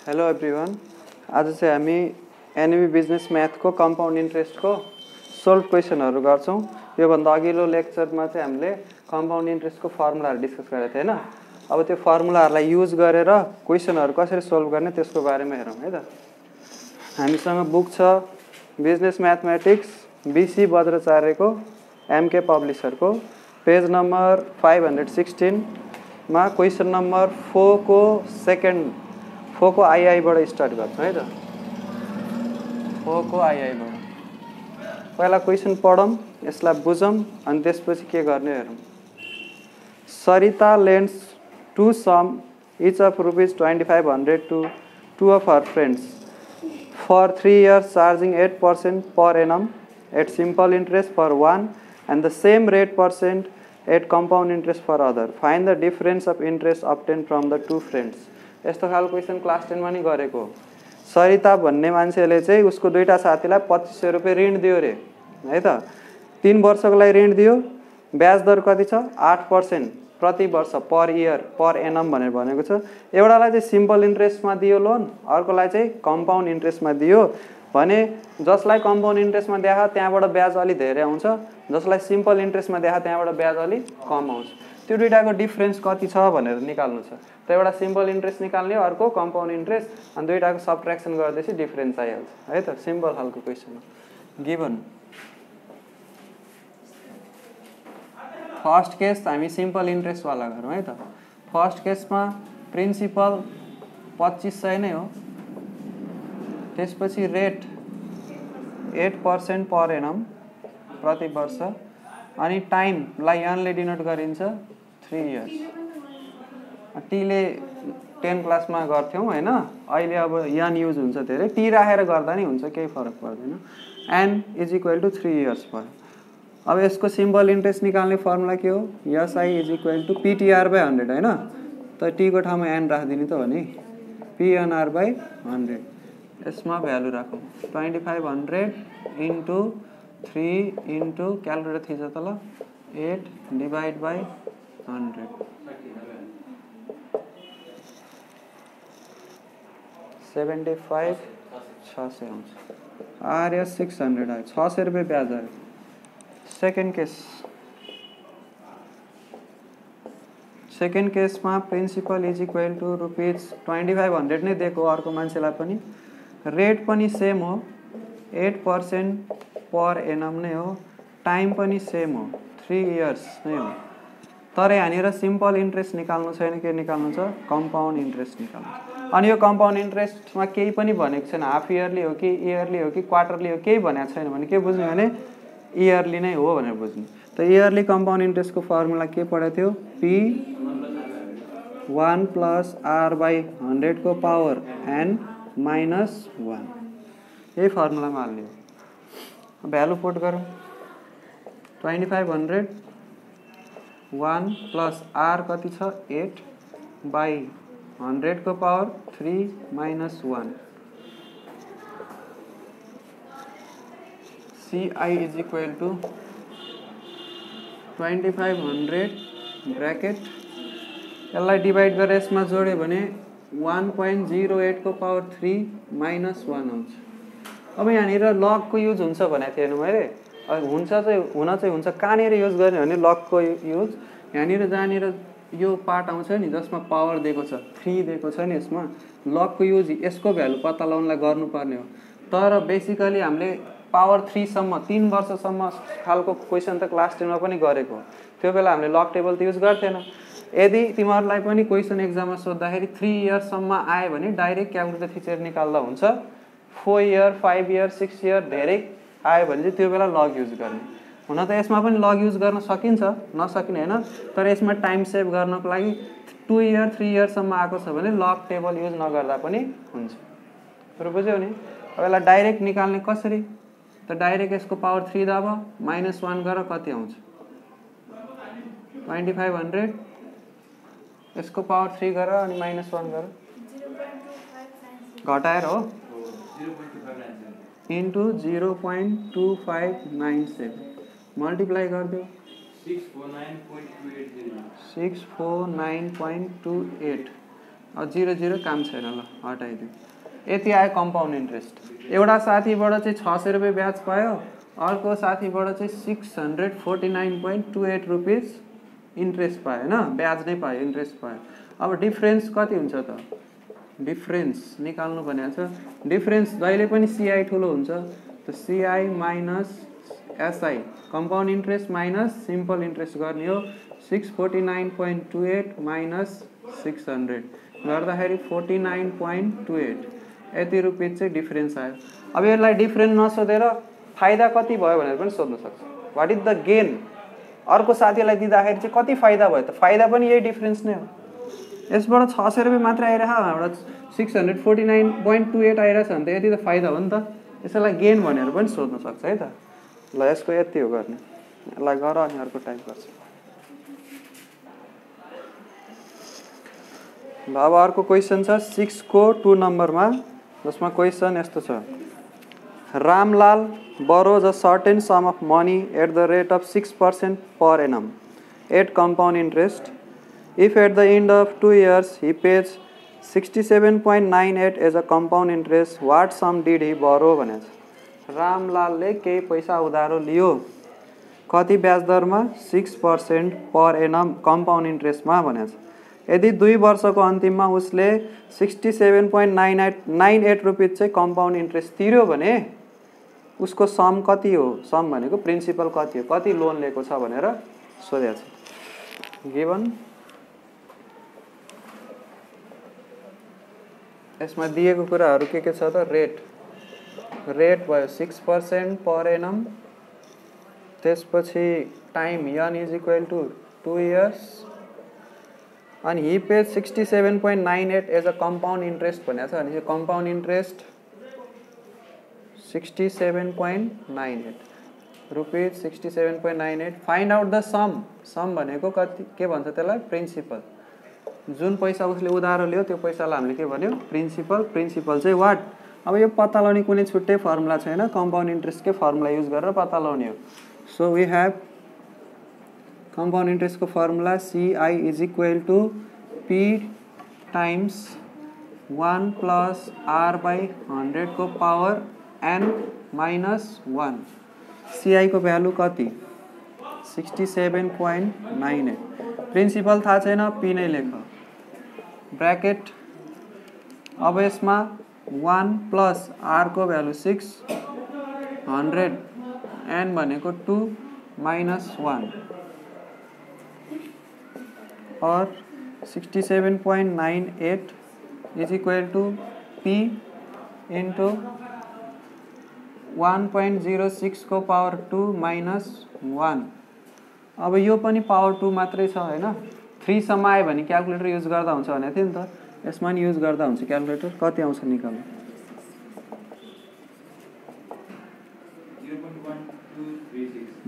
Hello everyone आज चाहिँ हामी एनएबी बिजनेस म्याथको कम्पाउन्ड इन्ट्रेस्टको सोल्भ क्वेसनहरू गर्छौँ। योभन्दा अघिल्लो लेक्चरमा चाहिँ हामीले कम्पाउन्ड इन्ट्रेस्टको फर्मुलाहरू डिस्कस गरेको थियो होइन? अब त्यो फर्मुलाहरूलाई युज गरेर क्वेसनहरू कसरी सोल्भ गर्ने त्यसको बारेमा हेरौँ है त? हामीसँग बुक छ बिजनेस म्याथमेटिक्स बिसी बज्राचार्यको एमके पब्लिसरको पेज नम्बर फाइभ हन्ड्रेड सिक्सटिनमा क्वेसन नम्बर फोरको सेकेन्ड फोरको आइआईबाट स्टार्ट गर्छौँ है त फोरको आइआईबाट पहिला क्वेसन पढौँ यसलाई बुझौँ अनि त्यसपछि के गर्ने हेरौँ Sarita lends to some each of rupees twenty five hundred to two of her friends for three years charging eight percent per annum at simple interest for one and the same rate percent at compound interest for other find the difference of interest obtained from the two friends यस्तो खालको question class टेनमा नि गरेको सरिता भन्ने मान्छेले चाहिँ उसको दुईवटा साथीलाई पच्चिस सय रुपियाँ ऋण दियो अरे है त? तिन वर्षको लागि ऋण दियो। ब्याज दर कति छ? आठ पर्सेन्ट प्रति वर्ष पर इयर पर एनम भनेर भनेको छ। एउटालाई चाहिँ सिम्पल इन्ट्रेस्टमा दियो लोन अर्कोलाई चाहिँ कम्पाउन्ड इन्ट्रेस्टमा दियो। भने जसलाई कम्पाउन्ड इन्ट्रेस्टमा देखा त्यहाँबाट ब्याज अलिक धेरै आउँछ। जसलाई सिम्पल इन्ट्रेस्टमा देखा त्यहाँबाट ब्याज अलिक कम आउँछ। त्यो दुइटाको डिफ्रेन्स कति छ भनेर निकाल्नु छ। त एउटा सिम्पल इन्ट्रेस्ट निकाल्ने अर्को कम्पाउन्ड इन्ट्रेस्ट अनि दुइटाको सब्ट्रेक्सन गर्दैछ डिफ्रेन्स आइहाल्छ। है त? सिम्पल खालको क्वेसन हो। गिभन फर्स्ट केस हामी सिम्पल इन्ट्रेस्टवाला गरौँ है त? फर्स्ट केसमा प्रिन्सिपल पच्चिस सय नै हो। त्यसपछि rate eight percent per annum प्रति वर्ष। अनि टाइमलाई यनले डिनोट गरिन्छ थ्री इयर्स टीले टेन क्लासमा गर्थ्यौँ होइन? अहिले अब यन युज हुन्छ धेरै। टी राखेर गर्दा नि हुन्छ केही फरक पर्दैन। N is equal to three years भयो। अब यसको सिम्पल इन्ट्रेस्ट निकाल्ने फर्मुला के हो? SI is equal to PTR by hundred होइन? त टीको ठाउँमा एन राखिदिने त हो नि? पिएनआर बाई हन्ड्रेड यसमा भ्यालु राखौँ। Twenty five hundred into three into calculator थिच त ल eight divide by hundred seventy five छ सय आउँछ आरएस सिक्स हन्ड्रेड आयो छ सय रुपियाँ ब्याज आयो सेकेन्ड केस सेकेन्ड केसमा principal is equal to rupees twenty five hundred नै दिएको अर्को मान्छेलाई पनि रेट पनि सेम हो। एट पर्सेन्ट पर एनम नै हो। टाइम पनि सेम हो। थ्री इयर्स नै हो। तर यहाँनिर सिम्पल इन्ट्रेस्ट निकाल्नु छैन के निकाल्नु छ? कम्पाउन्ड इन्ट्रेस्ट निकाल्नु अनि यो कम्पाउन्ड इन्ट्रेस्टमा केही पनि भनेको छैन। हाफ इयरली हो कि इयरली हो कि क्वार्टरली हो केही भनेको छैन भने के बुझ्नु भने इयरली नै हो भनेर बुझ्नु। त इयरली कम्पाउन्ड इन्ट्रेस्टको फर्मुला के पढाएको थियो? P one plus R by हन्ड्रेडको power N minus one. यही फर्मुलामा हाल्ने हो। भ्यालु पुट गरौँ। Twenty five hundred. One plus R कति छ? Eight by हन्ड्रेडको power three minus one CI is equal to twenty five hundred bracket यसलाई divide गरेर यसमा जोड्यो भने वान पोइन्ट जिरो एटको पावर थ्री माइनस वान आउँछ अब यहाँनिर लगको युज हुन्छ भनेको थिएन मैले हुन्छ चाहिँ हुन चाहिँ हुन्छ। कहाँनिर युज गर्ने भने लगको युज यहाँनिर जहाँनिर यो पार्ट आउँछ नि जसमा पावर दिएको छ थ्री दिएको छ नि यसमा लगको युज यसको भ्यालु पत्ता लगाउनलाई गर्नुपर्ने हो। तर बेसिकली हामीले पावर थ्रीसम्म तिन वर्षसम्म खालको क्वेसन त क्लास टेनमा पनि गरेको त्यो बेला हामीले लक टेबल त युज गर्थेन। यदि तिमीहरूलाई पनि क्वेसन एक्जाममा सोद्धाखेरि थ्री इयर्ससम्म आयो भने डाइरेक्ट क्यालकुलेटर थिचेर निकाल्दा हुन्छ। Four year five year six year धेरै आयो भने चाहिँ त्यो बेला लग युज गर्ने। हुन त यसमा पनि लग युज गर्न सकिन्छ नसकिने होइन। तर यसमा टाइम सेभ गर्नको लागि टु इयर थ्री इयरसम्म आएको छ भने लग टेबल युज नगर्दा पनि हुन्छ। कुरो बुझ्यौ नि? अब यसलाई डाइरेक्ट निकाल्ने कसरी? त डाइरेक्ट यसको पावर थ्री दब माइनस वान गर कति आउँछ? ट्वेन्टी फाइभ हन्ड्रेड यसको पावर थ्री गर अनि माइनस वान गर। घटाएर हो। Into zero point two five nine seven multiply गरिदियो six four nine point two eight अब जिरो जिरो काम छैन ल हटाइदिउँ यति आयो कम्पाउन्ड इन्ट्रेस्ट एउटा साथीबाट चाहिँ छ सय रुपियाँ ब्याज पायो। अर्को साथीबाट चाहिँ six hundred forty nine point two eight rupees interest पायो होइन? ब्याज नै पायो इन्ट्रेस्ट पायो। अब डिफ्रेन्स कति हुन्छ त? डिफ्रेन्स निकाल्नु भनेको छ डिफ्रेन्स जहिले पनि सिआई ठुलो हुन्छ त CI minus SI compound interest minus simple interest गर्ने हो। Six forty nine point two eight minus six hundred गर्दाखेरि forty nine point two eight यति रुपियाँ चाहिँ डिफ्रेन्स आयो। अब यसलाई डिफ्रेन्स नसोधेर फाइदा कति भयो भनेर पनि सोध्न सक्छ। वाट इज द गेन अर्को साथीलाई दिँदाखेरि चाहिँ कति फाइदा भयो त? फाइदा पनि यही डिफ्रेन्स नै हो। यसबाट छ सय रुपियाँ मात्रै आइरह six hundred forty nine point two eight आइरहेछ भने त यति त फाइदा हो नि त। यसैलाई गेन भनेर पनि सोध्न सक्छ है त। ल यसको यति हो गर्ने। यसलाई गर अनि अर्को टाइप गर्छ। ल अब अर्को क्वेसन छ। सिक्सको टु नम्बरमा जसमा क्वेसन यस्तो छ। Ramlal borrows a certain sum of money at the rate of 6% per annum at compound interest. If at the end of two years he pays 67.98 as a compound interest, what sum did he borrow भनेको छ रामलालले केही पैसा उधारो लियो कति ब्याज दरमा six percent per annum compound इन्ट्रेस्टमा भनेको छ यदि दुई वर्षको अन्तिममा उसले sixty seven point nine eight nine eight rupees चाहिँ कम्पाउन्ड इन्ट्रेस्ट तिर्यो भने उसको सम कति हो सम भनेको प्रिन्सिपल कति हो कति लोन लिएको छ भनेर सोधेको छ गिभन यसमा दिएको कुराहरू के रेट रेट भयो सिक्स पर्सेन्ट पर एनम त्यसपछि time N is equal to two years अनि he pays sixty seven point nine eight as a compound interest भनेको compound interest sixty seven point nine eight rupees sixty seven point nine eight find out the sum sum भनेको कति के भन्छ जुन पैसा उसले उधारो लियो त्यो पैसालाई हामीले के भन्यो? प्रिन्सिपल प्रिन्सिपल चाहिँ वाट अब यो पत्ता लगाउने कुनै छुट्टै फर्मुला छैन कम्पाउन्ड इन्ट्रेस्टकै फर्मुला युज गरेर पत्ता लगाउने हो। So we have compound इन्ट्रेस्टको formula CI is equal to P times one plus R by हन्ड्रेडको power N minus one सिआईको भ्यालु कति? Sixty seven point nine eight principal थाहा छैन पी नै लेख। ब्राकेट। अब यसमा वान प्लस आरको भ्यालु सिक्स हन्ड्रेड एन भनेको टु माइनस वान और sixty seven point nine eight is equal to P into one point zero सिक्सको power two minus one अब यो पनि पावर टू मात्रै छ होइन? थ्रीसम्म आयो भने क्यालकुलेटर युज गर्दा हुन्छ भनेको थियो नि त। यसमा नि युज गर्दा हुन्छ क्यालकुलेटर। कति आउँछ निकाल्नु?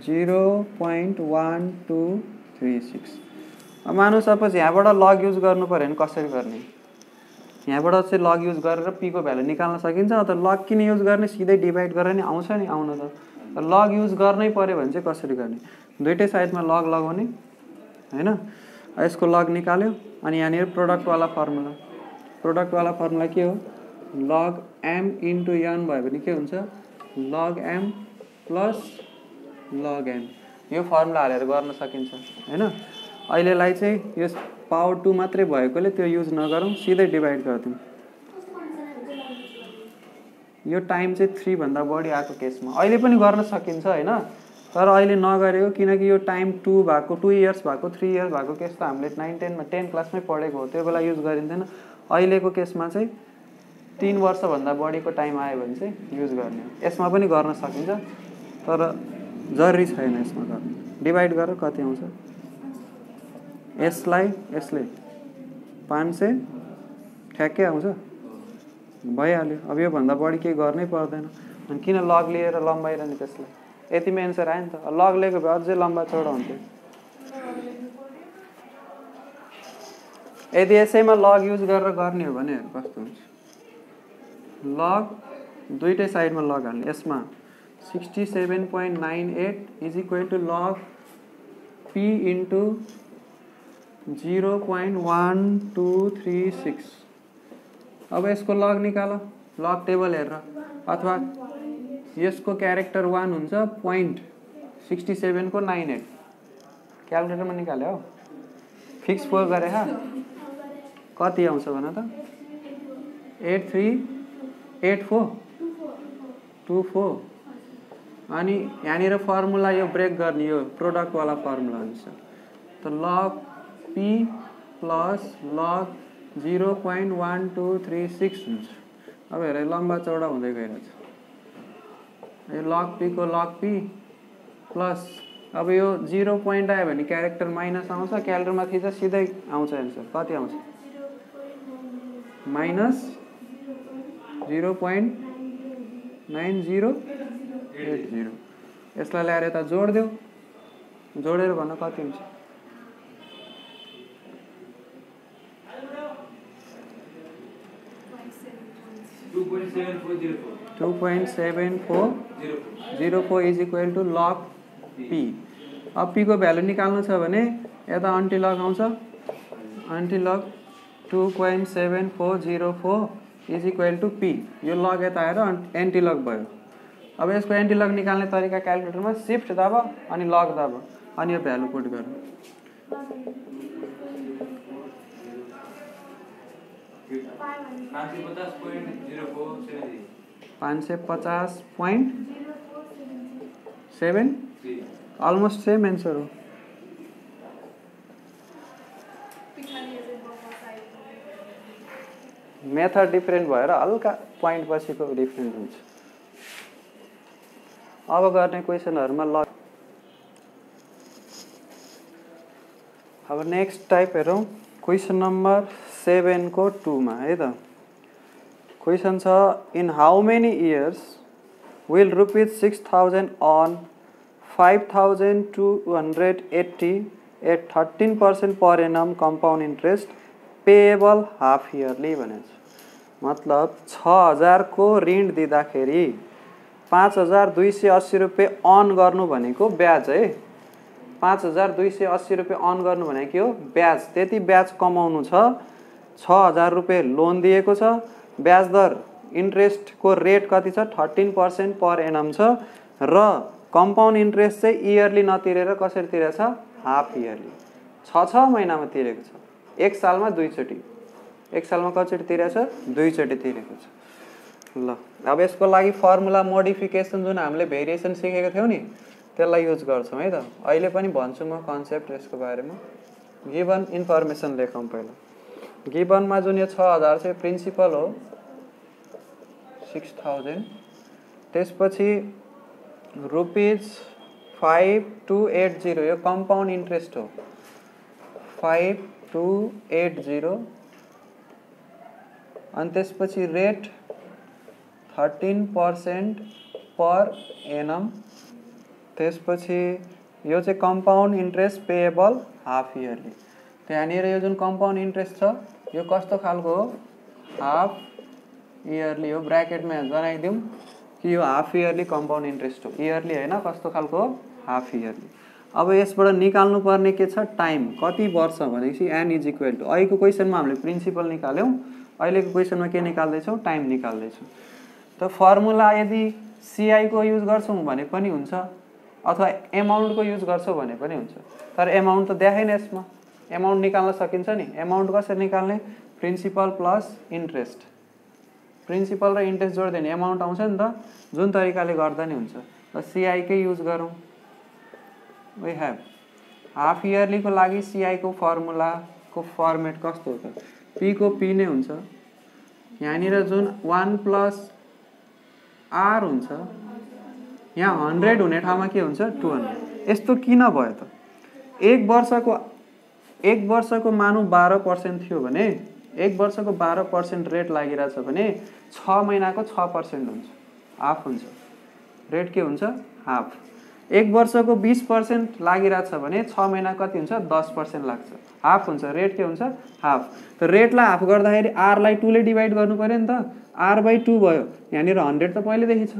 Zero point one two three six. मानु सपोज यहाँबाट लग युज गर्नु पऱ्यो भने कसरी गर्ने? यहाँबाट चाहिँ लग युज गरेर पीको भ्यालु निकाल्न सकिन्छ अथवा लग किन युज गर्ने? सिधै डिभाइड गरेर नि आउँछ नि आउन त। लग युज गर्नै पऱ्यो भने चाहिँ कसरी गर्ने? दुइटै साइडमा लग लगाउने होइन? यसको लग निकाल्यो अनि यहाँनिर प्रोडक्टवाला फर्मुला प्रोडक्टवाला फर्मुला के हो? लग एम इन्टु एन भयो भने के हुन्छ? Log M plus log M यो फर्मुला हालेर गर्न सकिन्छ होइन अहिलेलाई चाहिँ यस पावर टू मात्रै भएकोले त्यो युज नगरौँ सिधै डिभाइड गरिदिउँ। यो टाइम चाहिँ थ्रीभन्दा बढी आएको केसमा अहिले पनि गर्न सकिन्छ होइन तर अहिले नगरेको किनकि यो टाइम टू भएको टु इयर्स भएको थ्री इयर्स भएको केस त हामीले नाइन टेनमा टेन क्लासमै पढेको हो। त्यो बेला युज गरिँदैन अहिलेको केसमा चाहिँ तिन वर्षभन्दा बढीको टाइम आयो भने चाहिँ युज गर्ने यसमा पनि गर्न सकिन्छ तर जरुरी छैन यसमा गर्नु। डिभाइड गरेर कति आउँछ। यसलाई यसले पाँच सय ठ्याक्कै आउँछ। भइहाल्यो। अब योभन्दा बढी केही गर्नै पर्दैन। अनि किन लग लिएर लम्बाइरहने त्यसलाई? यतिमै एन्सर आयो नि त लग लिएको भए अझै लंबा चौडा हुन्थ्यो यदि यसैमा लग युज गरेर गर्ने हो भने कस्तो हुन्छ लग दुइटै साइडमा लग हाल्ने यसमा sixty seven point nine eight is equal to log P into zero point one two three six अब यसको लग निकाल। लग टेबल हेरेर अथवा यसको क्यारेक्टर वान हुन्छ पोइन्ट सिक्सटी सेभेनको नाइन एट क्यालकुलेटरमा निकाल्यो हो। फिक्स फोर गरे हा? कति आउँछ भन त? Eight three eight four two four अनि यहाँनिर फर्मुला यो ब्रेक गर्ने यो प्रोडक्टवाला फर्मुला हुन्छ। त log P plus log zero point one two three six हुन्छ। अब हेर लम्बा चौडा हुँदै गइरहेछ। यो लग पीको लग पी प्लस अब यो जिरो पोइन्ट आयो भने क्यारेक्टर माइनस आउँछ क्यालेन्डरमा थिच्दा सिधै आउँछ एन्सर कति आउँछ? Minus zero point nine zero eight zero यसलाई ल्याएर यता जोडिदेऊ। जोडेर भन्न कति हुन्छ? Two point seven four zero four is equal to log P अब पीको भ्यालु निकाल्नु छ भने यता अन्टी लग आउँछ। Antilog two point seven four zero four is equal to P यो लग यता आएर एन्टी लग भयो। अब यसको एन्टी लग निकाल्ने तरिका क्यालकुलेटरमा सिफ्ट दब अनि लग दब अनि यो भ्यालु पुट गर्नु पाँच सय पचास point seven almost same answer हो। मेथड डिफ्रेन्ट भएर हल्का पोइन्ट पछिको डिफ्रेन्ट हुन्छ। अब गर्ने क्वेसनहरूमा ल। अब नेक्स्ट टाइप हेरौँ। क्वेसन नम्बर सेभेनको टूमा है त? क्वेसन छ in how many years will rupees six thousand on five thousand two hundred eighty at thirteen percent per annum compound interest payable half yearly भनेको मतलब छ हजारको ऋण दिँदाखेरि पाँच हजार दुई सय अस्सी रुपियाँ अन गर्नु भनेको ब्याज है। पाँच हजार दुई सय अस्सी रुपियाँ अन गर्नु भनेको के हो? ब्याज। त्यति ब्याज कमाउनु छ। छ हजार रुपियाँ लोन दिएको छ। ब्याज दर इन्ट्रेस्टको रेट कति छ? थर्टिन पर्सेन्ट पर एनम छ। र कम्पाउन्ड इन्ट्रेस्ट चाहिँ इयरली नतिरेर कसरी तिरेछ? हाफ इयरली छ छ महिनामा तिरेको छ। एक सालमा दुईचोटि। एक सालमा कतिचोटि तिरेको छ दुईचोटि तिरेको छ। ल अब यसको लागि फर्मुला मोडिफिकेसन जुन हामीले भेरिएसन सिकेको थियौँ नि त्यसलाई युज गर्छौँ है त। अहिले पनि भन्छु म कन्सेप्ट यसको बारेमा। गिभन इन्फर्मेसन लेखौँ पहिला। गिभनमा जुन यो छ हजार चाहिँ प्रिन्सिपल हो सिक्स थाउजन्ड त्यसपछि rupees five two eight zero यो कम्पाउन्ड इन्ट्रेस्ट हो। फाइभ टू एट जिरो अनि त्यसपछि rate thirteen percent per annum त्यसपछि यो चाहिँ compound interest payable half yearly त्यहाँनिर यो जुन कम्पाउन्ड इन्ट्रेस्ट छ यो कस्तो खालको हो? हाफ इयरली हो ब्राकेटमा जनाइदिउँ कि यो हाफ इयरली कम्पाउन्ड इन्ट्रेस्ट हो। इयरली होइन कस्तो खालको हो? हाफ इयरली अब यसबाट निकाल्नु पर्ने के छ? टाइम कति वर्ष भनेपछि एन इज इक्वल टु अहिलेको क्वेसनमा हामीले प्रिन्सिपल निकाल्यौँ। अहिलेको क्वेसनमा के निकाल्दैछौँ? टाइम निकाल्दैछौँ। त फर्मुला यदि सिआईको युज गर्छौँ भने पनि हुन्छ अथवा एमाउन्टको युज गर्छौँ भने पनि हुन्छ। तर एमाउन्ट त देखाइन यसमा। एमाउन्ट निकाल्न सकिन्छ नि। एमाउन्ट कसरी निकाल्ने? प्रिन्सिपल प्लस इन्ट्रेस्ट प्रिन्सिपल र इन्ट्रेस्ट जोड्यो भने एमाउन्ट आउँछ नि त। जुन तरिकाले गर्दा नि हुन्छ। र सिआईकै युज गरौँ? वी हेभ हाफ इयरलीको लागि सिआईको फर्मुलाको फर्मेट कस्तो हो त पीको पी नै हुन्छ। यहाँनिर जुन वान प्लस आर हुन्छ यहाँ हन्ड्रेड हुने ठाउँमा के हुन्छ? टु हन्ड्रेड यस्तो किन भयो त? एक वर्षको एक वर्षको मानौँ बाह्र पर्सेन्ट थियो भने एक वर्षको बाह्र पर्सेन्ट रेट लागिरहेछ भने छ महिनाको छ पर्सेन्ट हुन्छ। हाफ हुन्छ। रेट के हुन्छ? हाफ एक वर्षको बिस पर्सेन्ट लागिरहेछ भने छ महिना कति हुन्छ? दस पर्सेन्ट लाग्छ। हाफ हुन्छ। रेट के हुन्छ? हाफ त रेटलाई हाफ गर्दाखेरि आरलाई टूले डिभाइड गर्नु पऱ्यो नि त। आर बाई टू भयो। यहाँनिर हन्ड्रेड त पहिलेदेखि छ।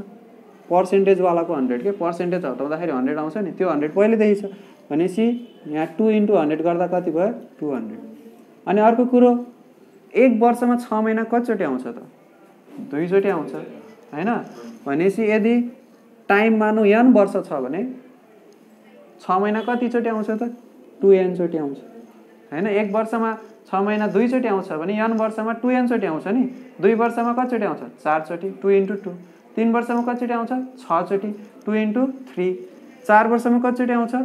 पर्सेन्टेजवालाको हन्ड्रेड के? पर्सेन्टेज हटाउँदाखेरि हन्ड्रेड आउँछ नि। त्यो हन्ड्रेड पहिलेदेखि छ। भनेपछि यहाँ टु इन्टु हन्ड्रेड गर्दा कति भयो? टु हन्ड्रेड अनि अर्को कुरो एक वर्षमा छ महिना कतिचोटि आउँछ त? दुईचोटि आउँछ होइन? भनेपछि यदि टाइम मानौँ एन वर्ष छ भने छ महिना कतिचोटि आउँछ त? टु एनचोटि आउँछ। होइन? एक वर्षमा छ महिना दुईचोटि आउँछ भने एन वर्षमा टु एनचोटि आउँछ नि? दुई वर्षमा कतिचोटि आउँछ? चारचोटि। टु इन्टु टू तिन वर्षमा कतिचोटि आउँछ? छचोटि। Two into three. चार वर्षमा कतिचोटि आउँछ?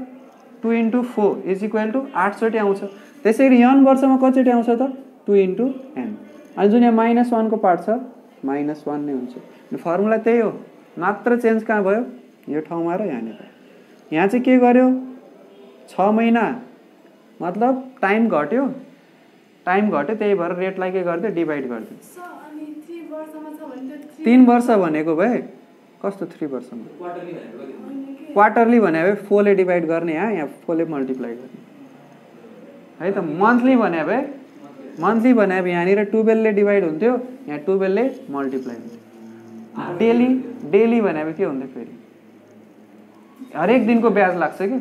Two into four is equal to आठचोटि आउँछ। त्यसै गरी एन वर्षमा कतिचोटि आउँछ त? Two into N. अनि जुन यहाँ माइनस वानको पार्ट छ माइनस वान नै हुन्छ। फर्मुला त्यही हो। मात्र चेन्ज कहाँ भयो? यो ठाउँमा र यहाँनिर यहाँ चाहिँ के गर्यो? छ महिना। मतलब टाइम घट्यो। टाइम घट्यो त्यही भएर रेटलाई के गरिदियो? डिभाइड गरिदियो। तिन वर्ष भनेको भए कस्तो थ्री वर्षमा? क्वार्टरली भने भए फोरले डिभाइड गर्ने यहाँ यहाँ फोरले मल्टिप्लाई गर्ने। है त मन्थली भने भए मन्थली भने भए यहाँनिर टुवेल्भले डिभाइड हुन्थ्यो यहाँ टुवेल्भले मल्टिप्लाई हुन्थ्यो। डेली डेली भने के हुन्थ्यो फेरि? हरेक दिनको ब्याज लाग्छ कि?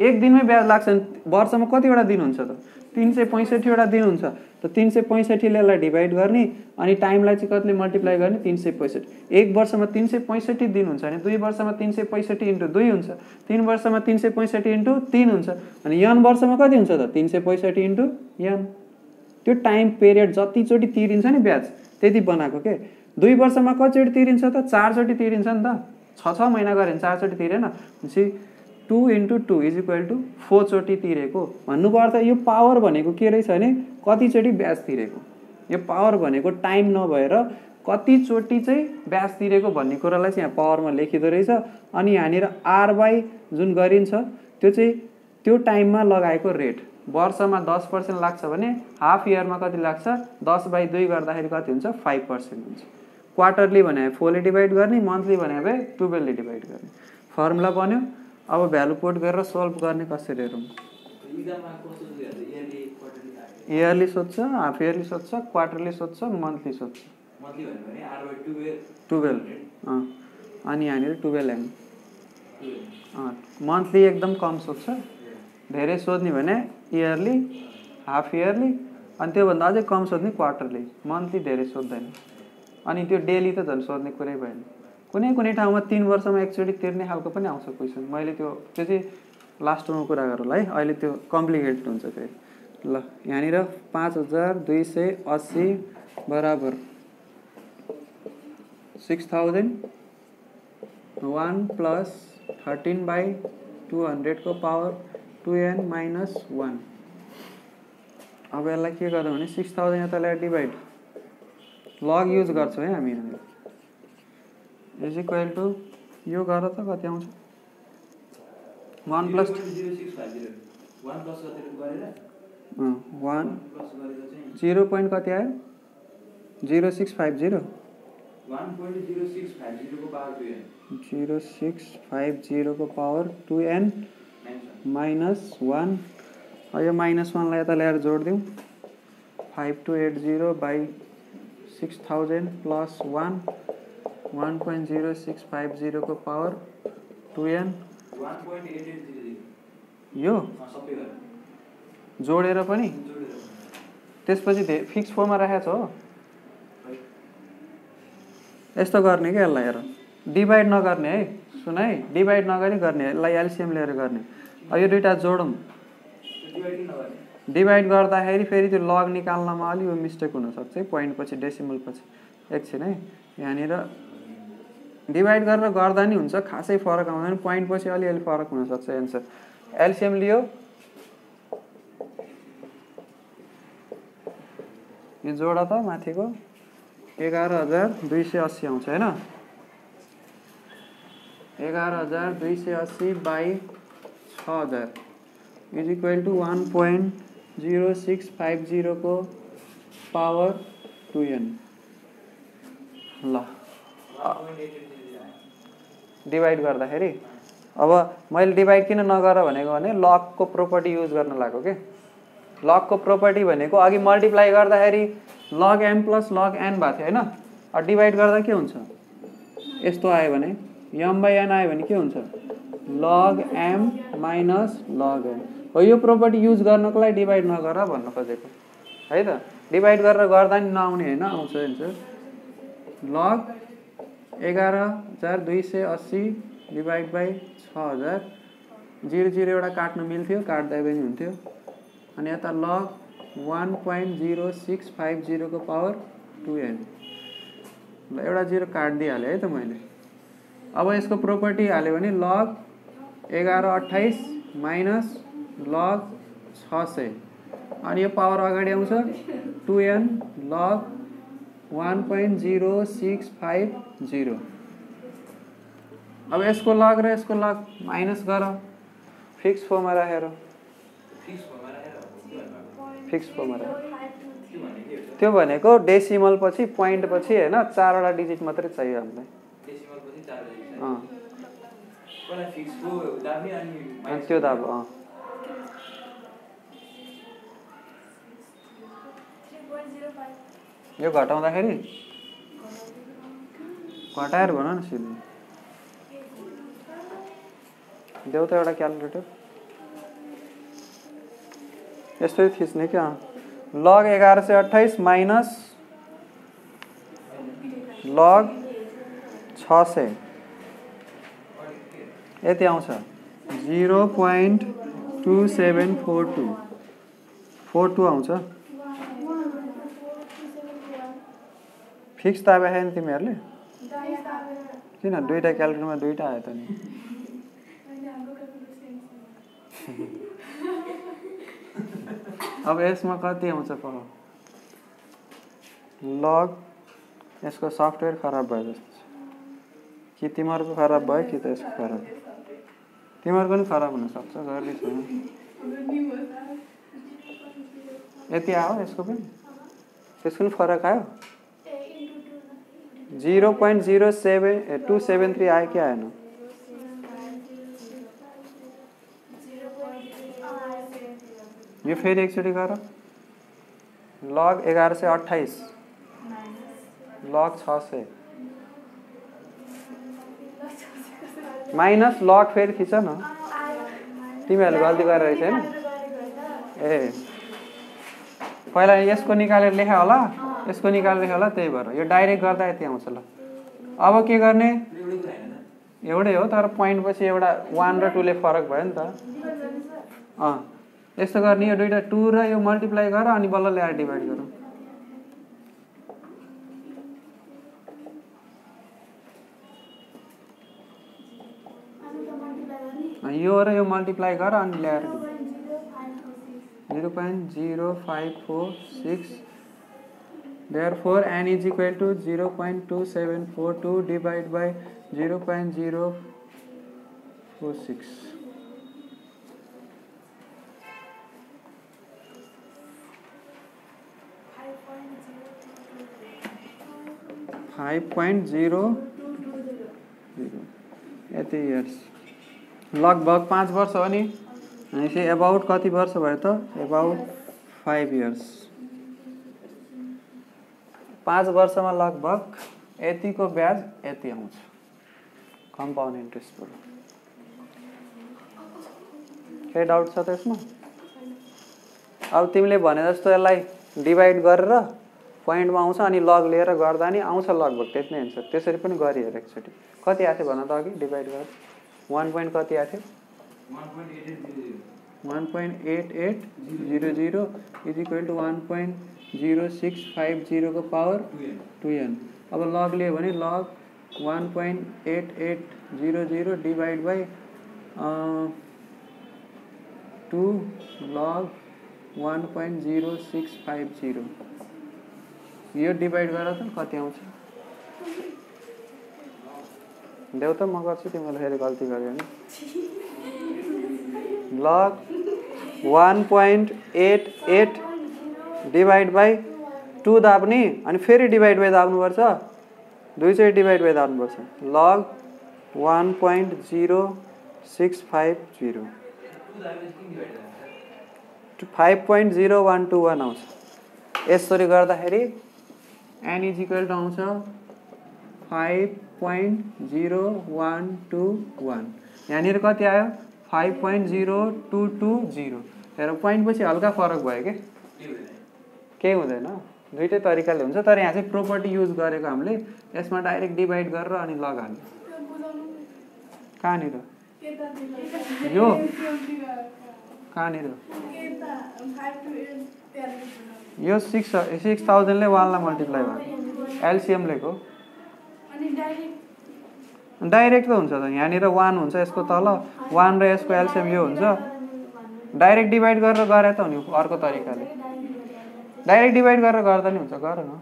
एक दिनमै ब्याज लाग्छ। वर्षमा कतिवटा दिन हुन्छ त? तिन सय पैँसठीवटा दिन हुन्छ। त तिन सय पैँसठीले यसलाई डिभाइड गर्ने अनि टाइमलाई चाहिँ कतिले मल्टिप्लाई गर्ने? तिन सय पैँसठी। एक वर्षमा तिन सय पैँसठी दिन हुन्छ भने दुई वर्षमा तिन सय पैँसठी इन्टु दुई हुन्छ। तिन वर्षमा तिन सय पैँसठी इन्टु तिन हुन्छ। अनि यन वर्षमा कति हुन्छ त? तिन सय पैँसठी इन्टु यन। त्यो टाइम पिरियड जतिचोटि तिरिन्छ नि ब्याज त्यति बनाएको के? दुई वर्षमा कतिचोटि तिरिन्छ त? चारचोटि तिरिन्छ नि त? छ छ महिना गऱ्यो भने चारचोटि तिरेन। भनेपछि two into two is equal to फोरचोटि तिरेको। भन्नुको अर्थ यो पावर भनेको के रहेछ भने कतिचोटि ब्याज तिरेको। यो पावर भनेको टाइम नभएर कतिचोटि चाहिँ ब्याज तिरेको भन्ने कुरालाई चाहिँ यहाँ पावरमा लेखिँदो रहेछ। अनि यहाँनिर आर बाई जुन गरिन्छ त्यो चाहिँ त्यो टाइममा लगाएको रेट वर्षमा दस पर्सेन्ट लाग्छ भने हाफ इयरमा कति लाग्छ? दस बाई दुई गर्दाखेरि कति हुन्छ? फाइभ पर्सेन्ट हुन्छ। क्वार्टरली भने फोरले डिभाइड गर्ने मन्थली भने टुवेल्भले डिभाइड गर्ने। फर्मुला बन्यो। अब भ्यालु पोट गरेर सोल्भ गर्ने कसरी हेरौँ? इयरली सोध्छ हाफ इयरली सोध्छ क्वार्टरली सोध्छ मन्थली सोध्छ। टुवेल्भ। अनि यहाँनिर टुवेल्भ एम। मन्थली एकदम कम सोध्छ। धेरै सोध्ने भने इयरली हाफ इयरली अनि त्योभन्दा अझै कम सोध्ने क्वार्टरली। मन्थली धेरै सोध्दैन। अनि त्यो डेली त झन् सोध्ने कुरै भएन। कुनै कुनै ठाउँमा तिन वर्षमा एकचोटि तिर्ने खालको पनि आउँछ क्वेसन। मैले त्यो त्यो चाहिँ लास्ट कुरा गरौँ है। अहिले त्यो कम्प्लिकेटेड हुन्छ फेरि। ल यहाँनिर पाँच हजार दुई सय अस्सी बराबर six thousand one plus thirteen by two हन्ड्रेडको power two N minus one अब यसलाई के गर्छौँ भने सिक्स थाउजन्ड यता ल्याएर डिभाइड लग युज गर्छौँ है हामी। यहाँनिर इज इक्वल टु यो गर त कति आउँछ one plus one zero point कति आयो zero six five zero zero six five जिरोको power two N minus one यो माइनस वानलाई यता ल्याएर जोडिदिउँ five two eight zero by six thousand plus one one point zero six five जिरोको power to an यो? जोडेर पनि? त्यसपछि धे फिक्स फोरमा राखेको छ हो। यस्तो गर्ने क्या यसलाई हेर। डिभाइड नगर्ने है सुन है डिभाइड नगरी गर्ने। यसलाई एलसिएम लिएर गर्ने। अब यो दुइटा जोडौँ। डिभाइड गर्दाखेरि फेरि त्यो लग निकाल्नमा अलि मिस्टेक हुनसक्छ है पोइन्ट पछि डेसिमल पछि। एकछिन है यहाँनिर डिभाइड गरेर गर्दा नि हुन्छ खासै फरक आउँदैन। पोइन्ट पछि अलिअलि फरक हुनसक्छ एन्सर एलसिएम लियो। यो जोडा त माथिको एघार हजार दुई सय अस्सी आउँछ होइन? एघार हजार दुई सय अस्सी बाई छ हजार is equal to one point zero six five जिरोको power to an ल one point eight eight zero zero आयो डिभाइड गर्दाखेरि अब मैले डिभाइड किन नगर भनेको भने लकको प्रोपर्टी युज गर्न लागेको के? लकको प्रोपर्टी भनेको अघि मल्टिप्लाई गर्दाखेरि log M plus log N भएको थियो होइन? अब डिभाइड गर्दा के हुन्छ? यस्तो आयो भने यम बाई एन आयो भने के हुन्छ? Log M minus log M हो यो प्रोपर्टी युज गर्नको लागि डिभाइड नगर भन्नु खोजेको। है त? डिभाइड गरेर गर्दा नि नआउने होइन? आउँछ लग एघार हजार दुई सय अस्सी डिभाइड बाई छ हजार। जिरो जिरो एउटा काट्नु मिल्थ्यो काट्दा पनि हुन्थ्यो। अनि यता log one point zero six five जिरोको power to an ल एउटा जिरो काटिदिइहालेँ है त मैले। अब यसको प्रोपर्टी हाल्यो भने लग एघार अट्ठाइस माइनस लग छ सय। अनि यो पावर अगाडि आउँछ to N log one point zero six five zero अब यसको लग र यसको लग माइनस गर। फिक्स फोरमा राखेर फिक्स फर्ममा राखेर फिक्स फोरमा राखेर त्यो भनेको डेसिमल पछि पोइन्ट पछि होइन चारवटा डिजिट मात्रै चाहियो हामीलाई। दाबी त्यो अब अँ। यो घटाउँदाखेरि? घटाएर भन न सिधै। देऊ त एउटा क्यालकुलेटर। यस्तै थिच्ने क्या। लग एघार सय अट्ठाइस माइनस लग छ सय। यति आउँछ। Zero point two seven four two. Four two आउँछ। फिक्स ताबे नि तिमीहरूले? किन? दुइटा क्यालकुलेटरमा दुइटा आयो त नि। अब यसमा कति आउँछ पर लग यसको सफ्टवेयर खराब भयो जस्तो छ। कि तिमीहरूको खराब भयो कि त यसको खराब? तिमीहरूको पनि खराब हुनसक्छ जरुरी छैन। यति आयो यसको पनि? त्यसको पनि फरक आयो? Zero point zero seven two seven three आयो कि आएन यो फेरि एकचोटि गर लग एघार सय अठाइस लग छ सय माइनस लग फेरि थिच न। तिमीहरूले गल्ती गरेर होइन ए। पहिला यसको निकालेर लेखा होला यसको निकालेर लेखा होला त्यही भएर। यो डाइरेक्ट गर्दा यति आउँछ ल। अब के गर्ने? एउटै हो तर पोइन्ट पछि एउटा वान र टूले फरक भयो नि त। अँ यस्तो गर्ने यो दुइटा टू र यो मल्टिप्लाई गर अनि बल्ल ल्याएर डिभाइड गरौँ। यो र यो मल्टिप्लाई गर अनि ल्याएर zero point zero five four six. Therefore N is equal to zero point two seven four two divide by zero point zero four six five point zero यति इयर्स लगभग पाँच वर्ष हो नि भनेपछि एबाउट कति वर्ष भयो त? एबाउट फाइभ इयर्स पाँच वर्षमा लगभग यतिको ब्याज यति आउँछ। कम्पाउन्ड इन्ट्रेस्टबाट केही डाउट छ त्यसमा अब तिमीले भने जस्तो यसलाई डिभाइड गरेर पोइन्टमा आउँछ अनि लग लिएर गर्दा नि आउँछ लगभग त्यति नै हुन्छ। त्यसरी पनि गरिहेर एकचोटि। कति आएको थियो भन त अघि डिभाइड गरेर वान पोइन्ट कति आएको थियो? One point eight eight zero zero is equal to one point zero six five जिरोको power to N. अब log Leo log one point eight eight zero zero divide by two log one point zero six five zero. यो divide गरेर त कति आउँछ? देऊ त, म गर्छु log one point eight eight divide by two दाब्ने अनि फेरि डिभाइड बाई दाब्नुपर्छ। दुईचोटि divide by दाब्नुपर्छ। Log one point zero six five zero five point zero one two one आउँछ। यसरी गर्दाखेरि एन इज इक्वल टु आउँछ। Five point zero one two one यहाँनिर कति आयो? Five point zero two two zero हेर point पछि हल्का फरक भयो कि? केही हुँदैन। दुइटै तरिकाले हुन्छ तर यहाँ चाहिँ प्रोपर्टी युज गरेको हामीले यसमा डाइरेक्ट डिभाइड गरेर अनि लगाल्यो कहाँनिर? यो? कहाँनिर? यो सिक्स सिक्स थाउजन्डले वानलाई मल्टिप्लाई भयो एलसिएम लिएको डाइरेक्ट त हुन्छ त यहाँनिर वान हुन्छ यसको तल वान र यसको एलसिएम यो हुन्छ। डाइरेक्ट डिभाइड गरेर गरे त हुने अर्को तरिकाले। डाइरेक्ट डिभाइड गरेर गर्दा नि हुन्छ गर न।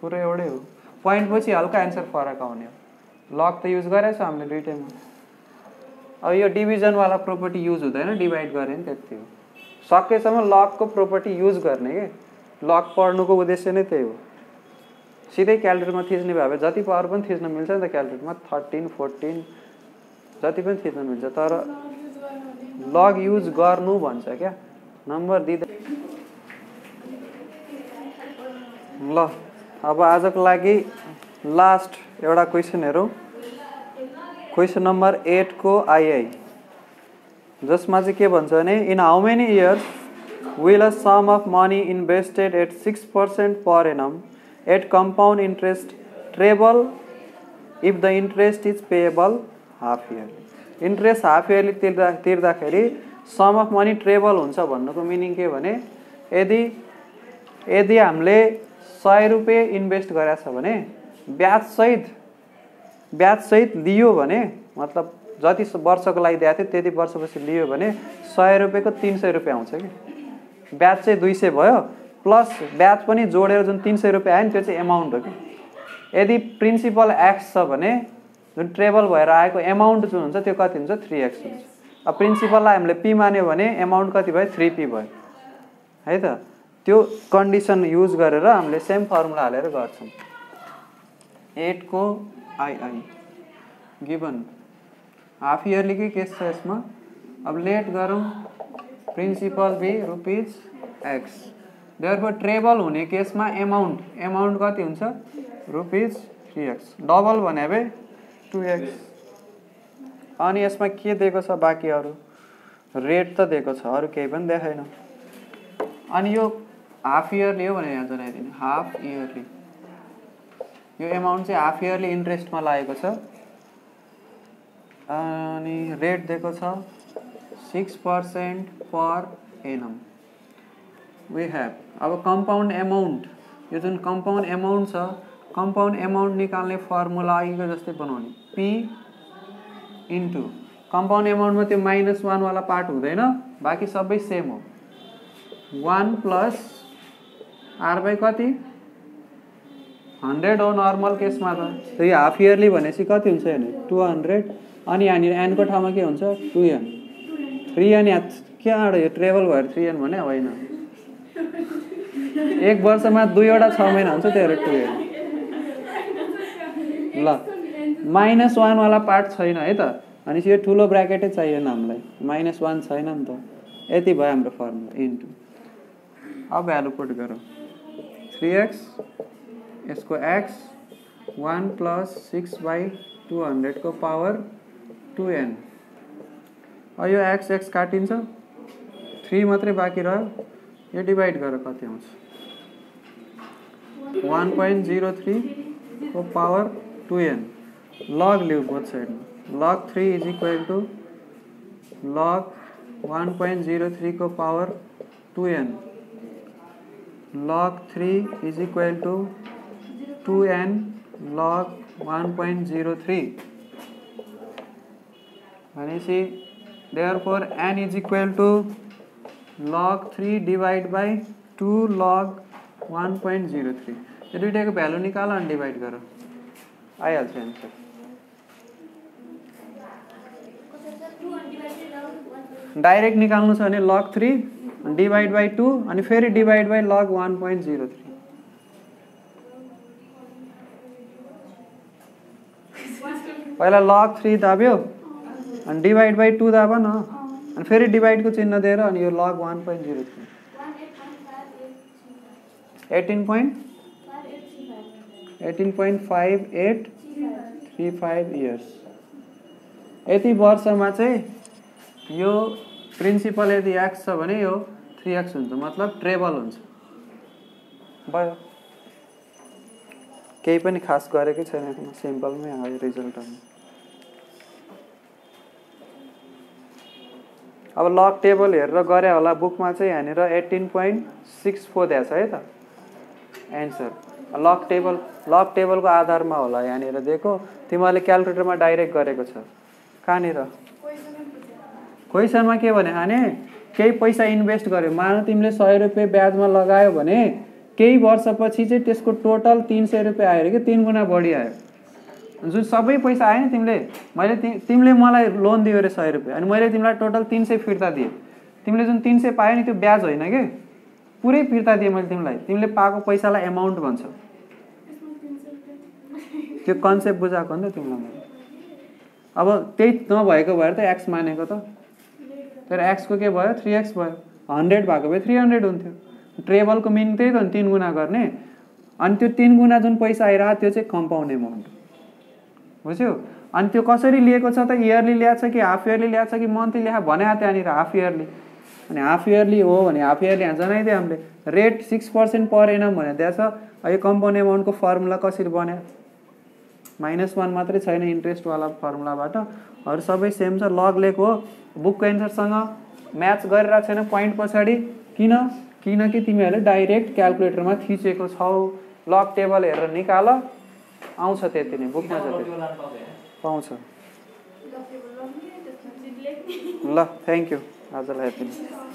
कुरो एउटै हो। पोइन्ट पछि हल्का एन्सर फरक आउने हो। लक त युज गरेछ हामीले दुइटैमा अब यो डिभिजनवाला प्रोपर्टी युज हुँदैन डिभाइड गऱ्यो नि त्यति हो। सकेसम्म लकको प्रोपर्टी युज गर्ने के? लक पढ्नुको उद्देश्य नै त्यही हो। सिधै क्यालकुलेटरमा थिच्ने भए भए जति पावर पनि थिच्न मिल्छ नि त क्यालकुलेटरमा थर्टिन फोर्टिन जति पनि थिच्न मिल्छ। तर लग युज गर्नु भन्छ क्या? नम्बर दिँदै ल अब आजको लागि लास्ट एउटा क्वेसन हेरौँ। क्वेसन नम्बर एटको आइआई जसमा चाहिँ के भन्छ भने in how many years will a some of money invested at six percent per annum at compound interest treble if the interest is payable half yearly interest half yearly तिर्दा तिर्दाखेरि some of money treble हुन्छ भन्नुको meaning के भने यदि यदि हामीले सय रुपियाँ invest गरेको छ भने ब्याजसहित ब्याजसहित लियो भने मतलब जति वर्षको लागि दिएको थियो त्यति वर्षपछि लियो भने सय रुपियाँको तिन सय रुपियाँ आउँछ कि। ब्याज चाहिँ दुई सय भयो प्लस ब्याज पनि जोडेर जुन तिन सय रुपियाँ आयो नि त्यो चाहिँ एमाउन्ट हो कि। यदि प्रिन्सिपल एक्स छ भने जुन ट्रेबल भएर आएको एमाउन्ट जुन हुन्छ त्यो कति हुन्छ? थ्री एक्स हुन्छ। अब प्रिन्सिपललाई हामीले पी मान्यो भने एमाउन्ट कति भयो? थ्री पी भयो। है त? त्यो कन्डिसन युज गरेर हामीले सेम फर्मुला हालेर गर्छौँ। एटको आइआई गिभन हाफ इयरलीकै केस छ यसमा? अब लेट गरौँ। Principal be rupees x therefore treble हुने केसमा एमाउन्ट एमाउन्ट कति हुन्छ? रुपिज थ्री एक्स डबल भने भए टु एक्स अनि यसमा के दिएको छ बाँकी अरू रेट त दिएको छ अरू केही पनि देखाएन। अनि यो हाफ इयरली हो भने यहाँ जनाइदिने हाफ इयरली यो एमाउन्ट चाहिँ हाफ इयरली इन्ट्रेस्टमा लागेको छ। अनि रेट दिएको छ six percent per annum we have अब कम्पाउन्ड एमाउन्ट यो जुन कम्पाउन्ड एमाउन्ट छ कम्पाउन्ड एमाउन्ट निकाल्ने फर्मुला अघिको जस्तै बनाउने। पी इन्टु कम्पाउन्ड एमाउन्टमा त्यो माइनस वानवाला पार्ट हुँदैन। बाँकी सबै सेम हो। वान प्लस आर बाई कति? हन्ड्रेड हो नर्मल केसमा त। यो हाफ इयरली भनेपछि कति हुन्छ हेर्ने टु हन्ड्रेड अनि यहाँनिर एनको ठाउँमा के हुन्छ? Two n. थ्री एन यहाँ कहाँबाट यो ट्रेभल भएर थ्री एन भने होइन। एक वर्षमा दुईवटा छ महिना हुन्छ भएर टु एन। ल। माइनस वानवाला पार्ट छैन है त। अनि यो ठुलो ब्राकेटै चाहिएन हामीलाई माइनस वान छैन नि त। यति भयो हाम्रो फर्मुला। इन्टु। अब भ्यालु पुट गरौँ। थ्री एक्स यसको x one plus six by two हन्ड्रेडको power to an यो एक्स एक्स काटिन्छ थ्री मात्रै बाँकी रह्यो यो डिभाइड गरेर कति पोइन्ट जिरो थ्रीको पावर टु एन लग लिउ बोथ साइडमा log three is equal to log one point zero थ्रीको power to N log 3 is equal to 2n log 1.03 भनेपछि therefore n is equal to log 3 divide by 2 log 1.03 यो दुइटाको value निकाल अनि divide गर आइहाल्छ answer direct निकाल्नु छ भने log three divide by two अनि फेरि divide by log one point zero three पहिला लग थ्री दाब्यो अनि डिभाइड बाई टू दाब न? अनि फेरि डिभाइडको चिन्ह दिएर अनि यो log one point zero three eighteen point eighteen point five eight three five years यति वर्षमा चाहिँ यो प्रिन्सिपल यदि एक्स छ भने यो थ्री एक्स हुन्छ मतलब ट्रेबल हुन्छ। भयो। केही पनि खास गरेकै छैन सिम्पलमै आयो रिजल्टहरू अब लग टेबल हेरेर गरे होला बुकमा चाहिँ यहाँनिर एट्टिन पोइन्ट सिक्स फोर दिएको छ है त। एन्सर। लग टेबल लग टेबलको आधारमा होला यहाँनिर दिएको। तिमीहरूले क्यालकुलेटरमा डाइरेक्ट गरेको छ। कहाँनिर? क्वेसनमा के भने खाने केही पैसा इन्भेस्ट गर्यो। मान तिमीले सय रुपियाँ ब्याजमा लगायो भने केही वर्षपछि चाहिँ त्यसको टोटल तिन सय रुपियाँ आयो अरे कि? तिन गुणा बढी आयो। जुन सबै पैसा आयो नि तिमीले मैले तिमीले मलाई लोन दियो अरे सय रुपियाँ अनि मैले तिमीलाई टोटल तिन सय फिर्ता दिएँ। तिमीले जुन तिन सय पायो नि त्यो ब्याज होइन कि? पुरै फिर्ता दिएँ मैले तिमीलाई। तिमीले पाएको पैसालाई एमाउन्ट भन्छ। त्यो कन्सेप्ट बुझाएको नि त तिमीलाई मैले। अब त्यही नभएको भएर त एक्स मानेको त। तर एक्सको के भयो? थ्री एक्स भयो। हन्ड्रेड भएको भए थ्री हन्ड्रेड हुन्थ्यो। ट्रेबलको मिन त्यही त तिन गुणा गर्ने। अनि त्यो तिन गुणा जुन पैसा आइरहेको त्यो चाहिँ कम्पाउन्ड एमाउन्ट बुझ्यो? अनि त्यो कसरी लिएको छ त इयरली ल्याएको छ कि हाफ इयरली ल्याएको छ कि मन्थली ल्याएको भने त्यहाँनिर हाफ इयरली अनि हाफ इयरली हो भने हाफ इयरली यहाँ जनाइदियो हामीले। Rate six percent per annum भने दिएको छ। अब यो कम्पाउन्ड एमाउन्टको फर्मुला कसरी बन्यो? माइनस वान मात्रै छैन इन्ट्रेस्टवाला फर्मुलाबाट अरू सबै सेम छ। लग हो। बुकको एन्सरसँग म्याच गरिरहेको छैन पोइन्ट पछाडि। किन? किनकि तिमीहरूले डाइरेक्ट क्यालकुलेटरमा थिचेको छौ। लग टेबल हेरेर निकाल। आउँछ त्यति नै बुकमा त्यो पाउँछ। ल थ्याङ्क यू यति नै।